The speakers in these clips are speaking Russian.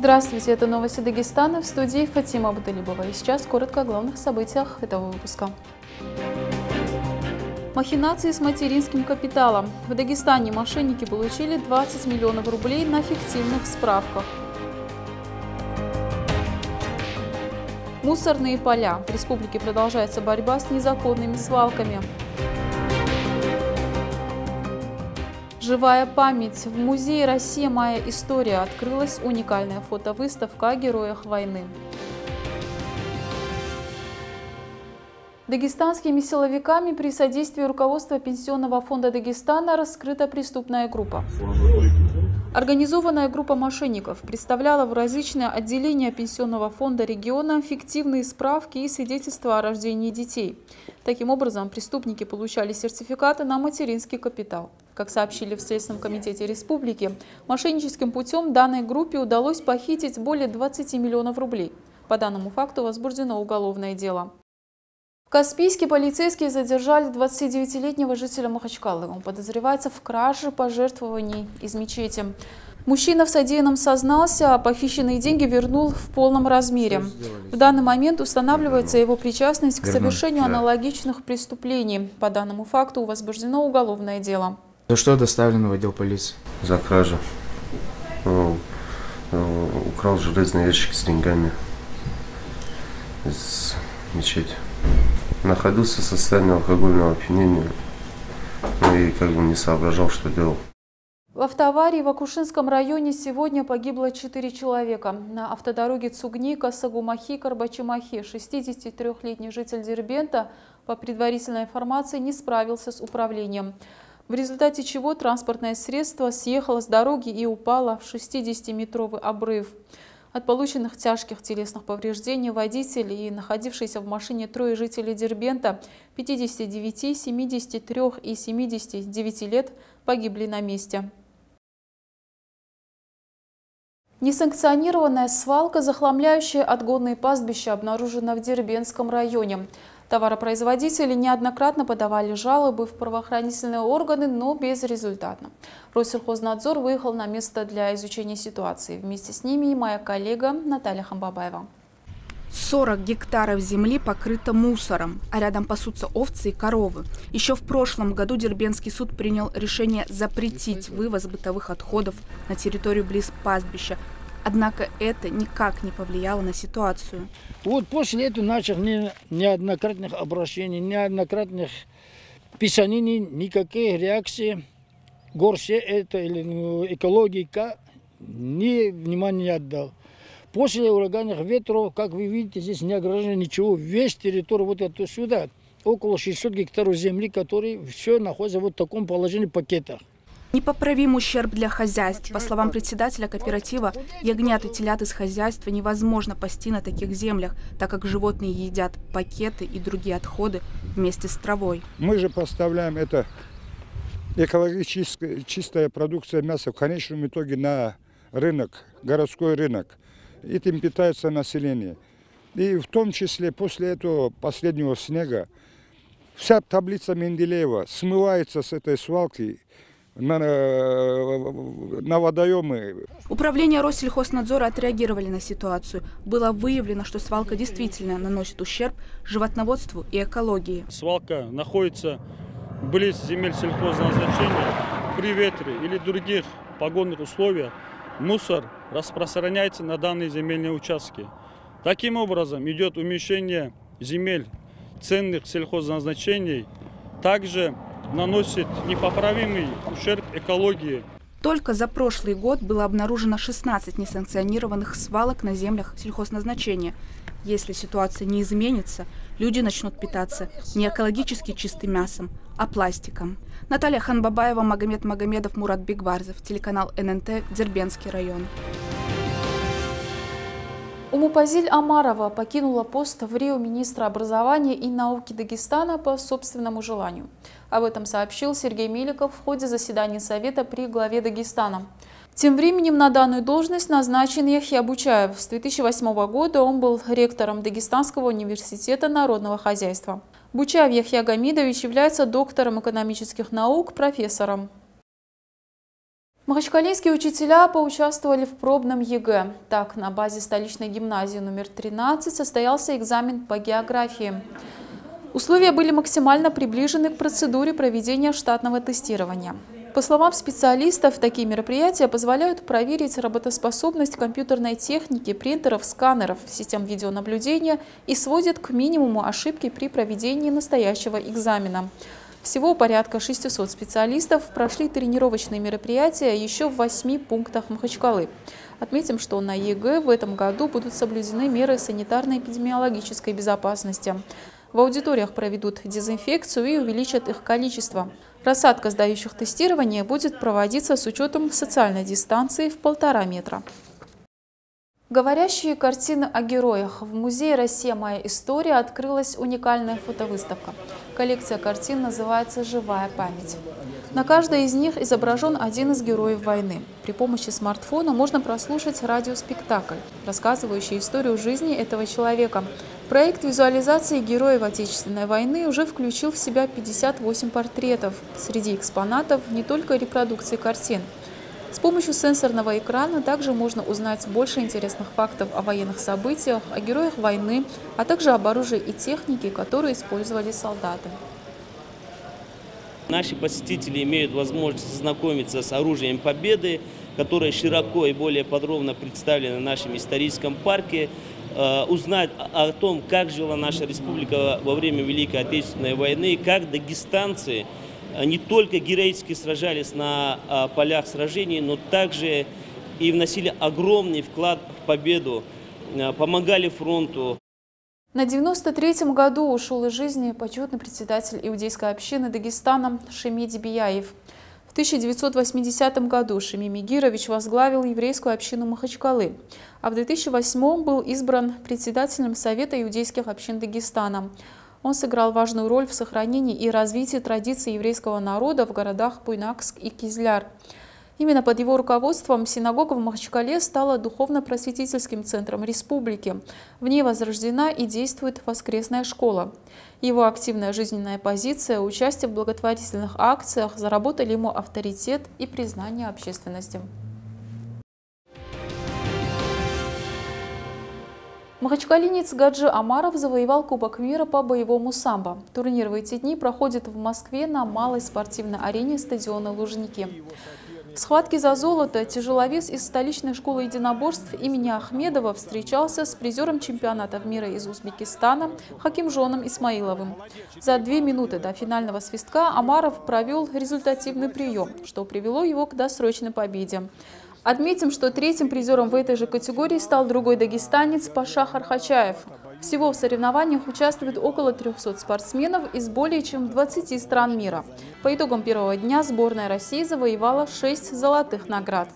Здравствуйте, это новости Дагестана в студии Фатима Абдалибова. И сейчас коротко о главных событиях этого выпуска. Махинации с материнским капиталом. В Дагестане мошенники получили 20 миллионов рублей на фиктивных справках. Мусорные поля. В республике продолжается борьба с незаконными свалками. Живая память. В музее «Россия. Моя история» открылась уникальная фотовыставка о героях войны. Дагестанскими силовиками при содействии руководства Пенсионного фонда Дагестана раскрыта преступная группа. Организованная группа мошенников представляла в различные отделения Пенсионного фонда региона фиктивные справки и свидетельства о рождении детей. Таким образом, преступники получали сертификаты на материнский капитал. Как сообщили в Следственном комитете республики, мошенническим путем данной группе удалось похитить более 20 миллионов рублей. По данному факту возбуждено уголовное дело. В Каспийске полицейские задержали 29-летнего жителя Махачкалы. Он подозревается в краже пожертвований из мечети. Мужчина в содеянном сознался, а похищенные деньги вернул в полном размере. В данный момент устанавливается его причастность к совершению аналогичных преступлений. По данному факту возбуждено уголовное дело. За что доставлено в отдел полиции? За кражу. Украл железный ящик с деньгами из мечети находился в состоянии алкогольного опьянения ну и как бы не соображал, что делал. В автоаварии в Акушинском районе сегодня погибло 4 человека. На автодороге Цугника, Сагумахи, Карбачимахи 63-летний житель Дербента по предварительной информации не справился с управлением. В результате чего транспортное средство съехало с дороги и упало в 60-метровый обрыв. От полученных тяжких телесных повреждений водитель и находившиеся в машине трое жителей Дербента 59, 73 и 79 лет погибли на месте. Несанкционированная свалка, захламляющая отгонные пастбища, обнаружена в Дербенском районе. Товаропроизводители неоднократно подавали жалобы в правоохранительные органы, но безрезультатно. Россельхознадзор выехал на место для изучения ситуации. Вместе с ними и моя коллега Наталья Хамбабаева. 40 гектаров земли покрыто мусором, а рядом пасутся овцы и коровы. Еще в прошлом году Дербенский суд принял решение запретить вывоз бытовых отходов на территорию близ пастбища, Однако это никак не повлияло на ситуацию. Вот после этого начал не, неоднократных обращений, неоднократных писаний, никаких реакций. Горсе это или ну, экологика ни внимания не отдал. После ураганных ветров, как вы видите, здесь не ограждено ничего. Весь территория вот это сюда, около 600 гектаров земли, которые все находятся вот в таком положении пакетах. Непоправимый ущерб для хозяйств. По словам председателя кооператива, ягнят и телят из хозяйства невозможно пасти на таких землях, так как животные едят пакеты и другие отходы вместе с травой. Мы же поставляем это экологическая чистая продукция мяса в конечном итоге на рынок, городской рынок. Этим питается население. И в том числе после этого последнего снега вся таблица Менделеева смывается с этой свалки на, на водоемы. Управление Россельхознадзора отреагировали на ситуацию. Было выявлено, что свалка действительно наносит ущерб животноводству и экологии. Свалка находится близ земель сельхозназначения. При ветре или других погодных условиях мусор распространяется на данные земельные участки. Таким образом идет уменьшение земель ценных сельхозназначений. Также наносит непоправимый ущерб экологии. Только за прошлый год было обнаружено 16 несанкционированных свалок на землях сельхозназначения. Если ситуация не изменится, люди начнут питаться не экологически чистым мясом, а пластиком. Наталья Ханбабаева, Магомед Магомедов, Мурат Бигварзов, телеканал ННТ, Дербенский район. Умупазиль Амарова покинула пост в Рио министра образования и науки Дагестана по собственному желанию. Об этом сообщил Сергей Меликов в ходе заседания Совета при главе Дагестана. Тем временем на данную должность назначен Яхья Бучаев. С 2008 года он был ректором Дагестанского университета народного хозяйства. Бучаев Яхья Гамидович является доктором экономических наук, профессором. Махачкалинские учителя поучаствовали в пробном ЕГЭ. Так, на базе столичной гимназии номер 13 состоялся экзамен по географии. Условия были максимально приближены к процедуре проведения штатного тестирования. По словам специалистов, такие мероприятия позволяют проверить работоспособность компьютерной техники, принтеров, сканеров, систем видеонаблюдения и сводят к минимуму ошибки при проведении настоящего экзамена. Всего порядка 600 специалистов прошли тренировочные мероприятия еще в восьми пунктах Махачкалы. Отметим, что на ЕГЭ в этом году будут соблюдены меры санитарно-эпидемиологической безопасности. В аудиториях проведут дезинфекцию и увеличат их количество. Рассадка сдающих тестирование будет проводиться с учетом социальной дистанции в полтора метра. Говорящие картины о героях. В музее «Россия. Моя история» открылась уникальная фотовыставка. Коллекция картин называется «Живая память». На каждой из них изображен один из героев войны. При помощи смартфона можно прослушать радиоспектакль, рассказывающий историю жизни этого человека. Проект визуализации героев Отечественной войны уже включил в себя 58 портретов. Среди экспонатов не только репродукции картин – с помощью сенсорного экрана также можно узнать больше интересных фактов о военных событиях, о героях войны, а также об оружии и технике, которые использовали солдаты. Наши посетители имеют возможность знакомиться с оружием Победы, которое широко и более подробно представлено в нашем историческом парке, э, узнать о том, как жила наша республика во время Великой Отечественной войны, как дагестанцы – не только героически сражались на а, полях сражений, но также и вносили огромный вклад в победу, а, помогали фронту. На 93-м году ушел из жизни почетный председатель иудейской общины Дагестана Шемиди Бияев. В 1980 году Шеми Мигирович возглавил еврейскую общину Махачкалы, а в 2008 был избран председателем Совета иудейских общин Дагестана. Он сыграл важную роль в сохранении и развитии традиций еврейского народа в городах Буйнакск и Кизляр. Именно под его руководством синагога в Махачкале стала духовно-просветительским центром республики. В ней возрождена и действует воскресная школа. Его активная жизненная позиция, участие в благотворительных акциях заработали ему авторитет и признание общественности. Махачкалинец Гаджи Амаров завоевал Кубок мира по боевому самбо. Турнир в эти дни проходит в Москве на малой спортивной арене стадиона Лужники. В схватке за золото тяжеловес из столичной школы единоборств имени Ахмедова встречался с призером чемпионата мира из Узбекистана Хакимжоном Исмаиловым. За две минуты до финального свистка Амаров провел результативный прием, что привело его к досрочной победе. Отметим, что третьим призером в этой же категории стал другой дагестанец Паша Хархачаев. Всего в соревнованиях участвует около 300 спортсменов из более чем 20 стран мира. По итогам первого дня сборная России завоевала 6 золотых наград.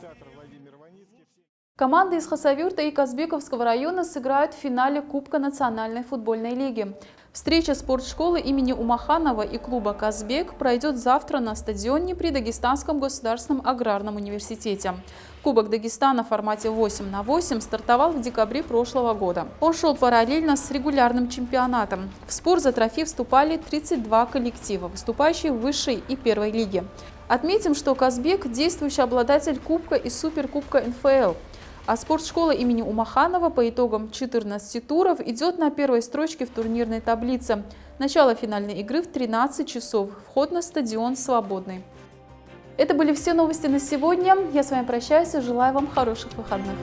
Команды из Хасавюрта и Казбековского района сыграют в финале Кубка национальной футбольной лиги. Встреча спортшколы имени Умаханова и клуба «Казбек» пройдет завтра на стадионе при Дагестанском государственном аграрном университете. Кубок Дагестана в формате 8 на 8 стартовал в декабре прошлого года. Он шел параллельно с регулярным чемпионатом. В спор за трофей вступали 32 коллектива, выступающие в высшей и первой лиге. Отметим, что «Казбек» – действующий обладатель Кубка и Суперкубка НФЛ – а спортшкола имени Умаханова по итогам 14 туров идет на первой строчке в турнирной таблице. Начало финальной игры в 13 часов. Вход на стадион свободный. Это были все новости на сегодня. Я с вами прощаюсь и желаю вам хороших выходных.